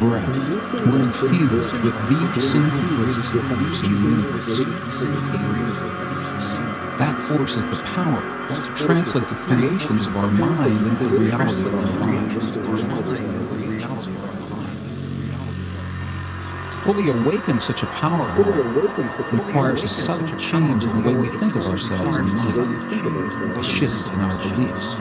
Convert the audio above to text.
breath, we're infused with the single greatest force in the universe. That force is the power to translate the creations of our mind into the reality of our lives. Fully awaken such a power requires a subtle change in the way we think of ourselves and life, a shift in our beliefs.